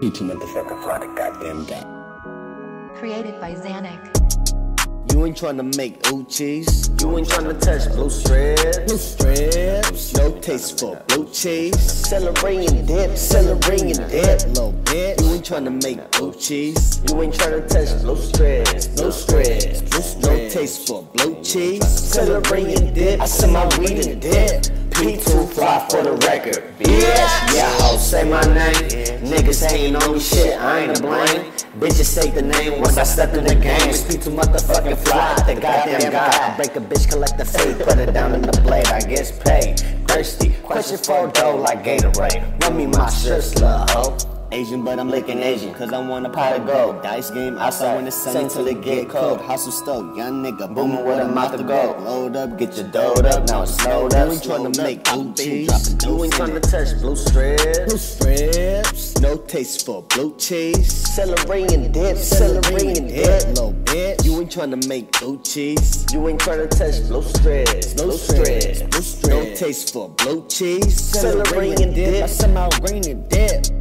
Teach motherfucker fly the goddamn game. Created by Xanic. You ain't tryna make Uchis. You ain't tryna touch blue strips. Blue strips. No taste for blue cheese. Celery and dip, celery and dip. Little bitch. You ain't tryna make Uchis. You ain't tryna touch blue strips. Blue strips. No taste for blue cheese. Celery and dip. I send my weed and dip. P2 fly for the record, bitch. Yeah, ho, say my name. Niggas hating on me, shit, I ain't to blame. Bitches say the name once I step in the game. P2 motherfucking fly, the goddamn. I break a bitch, collect the fade, put it down in the blade, I guess paid. Thirsty, question for dough like Gatorade. Run me my shirt, slut hoe. Asian, but I'm licking Asian, cause I want a pot of gold. Dice game outside when it's sunny until it get cold. Hustle stove, young nigga booming with a mouth to go. Load up, get your dough up, now it's slowed up. You ain't tryna make blue cheese. You ain't tryna touch blue strips. Blue strips, no taste for blue cheese. Celery and dip, celery and dip. Little bitch, you ain't tryna make blue cheese. You ain't tryna touch blue strips. Blue strips, blue strips. No taste for blue cheese. Celery and dip. I my green and dip.